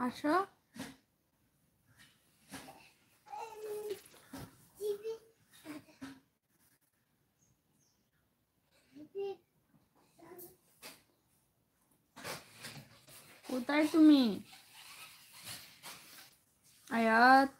আসো। কোথায় তুমি? আয়াত।